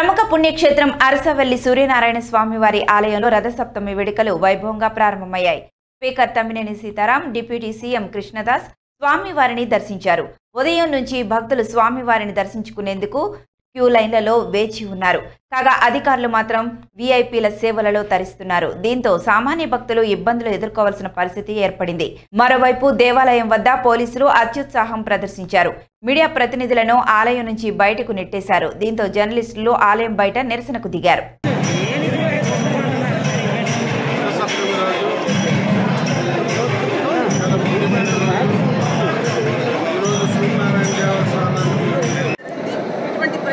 ప్రముఖ పుణ్యక్షేత్రం అరసవల్లి సూర్యనారాయణ స్వామి వారి ఆలయంలో రథసప్తమి వేడుకలు వైభవంగా ప్రారంభమయ్యాయి. Speaker Tammineni Sitaram deputy CM Krishnadas స్వామివారిని దర్శించారు. ఉదయం నుంచి భక్తులు స్వామివారిని దర్శించుకునేందుకు క్యూ లైన్లలో వేచి ఉన్నారు. కాగా అధికారులు మాత్రం వీఐపీల సేవలలో తరిస్తున్నారు. దీంతో సామాన్య భక్తులు ఇబ్బందులు ఎదుర్కోవాల్సిన పరిస్థితి ఏర్పడింది. మరోవైపు దేవాలయం వద్ద పోలీసులు అత్యుత్సాహం ప్రదర్శించారు. మీడియా ప్రతినిధులను ఆలయం నుంచి బయటకు నెట్టేశారు. దీంతో జర్నలిస్టులు ఆలయం బయట నిరసనకు దిగారు.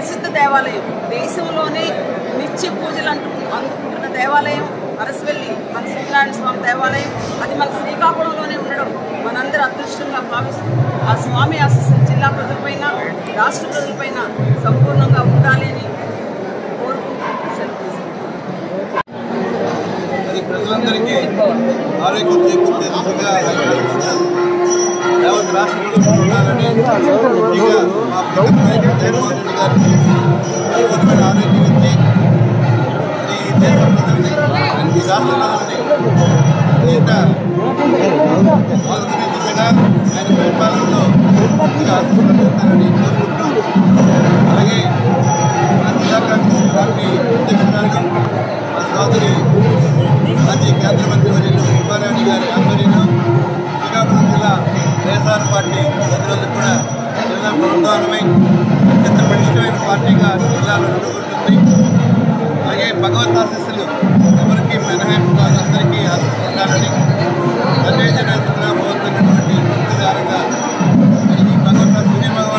ప్రసిద్ధ దేవాలయం. దేశంలోనే నిత్య పూజలు అంటూ అందుకుంటున్న దేవాలయం అరసవెల్లి మన సత్యనారాయణ స్వామి దేవాలయం. అది మన శ్రీకాకుళంలోనే ఉండడం మనందరి అదృష్టంగా భావిస్తూ ఆ స్వామి ఆశీస్సులు జిల్లా ప్రజలపైన రాష్ట్ర ప్రజలపైన సంపూర్ణంగా ఉండాలి అని కోరుకుంటూ ప్రజలందరికీ ఆరోగ్యం చేకూర్చే యావత్ రాష్ట్రంలో ఉండాలని ముఖ్యంగా మా ప్రభుత్వ నాయకుడు జగన్మోహన్ రెడ్డి గారికి అద్భుతమైన ఆరోగ్యం ఇచ్చి మరి ఈ దేశ ప్రజల్ని ఈ రాష్ట్ర ప్రజల్ని ఇంత ఆదుకునే దిశగా ఆయన పరిపాలనలో పూర్తిగా ఆశీర్వదిస్తారని కోరుకుంటూ అలాగే మన జిల్లా కాంగ్రెస్ పార్టీ అధ్యక్షురాలు మా సోదరి మాజీ కేంద్ర మంత్రి వర్యులు సుబ్బారాయుడు గారి ఆధ్వర్యంలో శ్రీకాకుళం జిల్లా వైఎస్ఆర్ పార్టీ ప్రతిరోజు కూడా జిల్లా బృందాలమై అత్యంత పటిష్టమైన పార్టీగా జిల్లాలో నిలబడుతుంది. అలాగే భగవత్ ఆశీస్సులు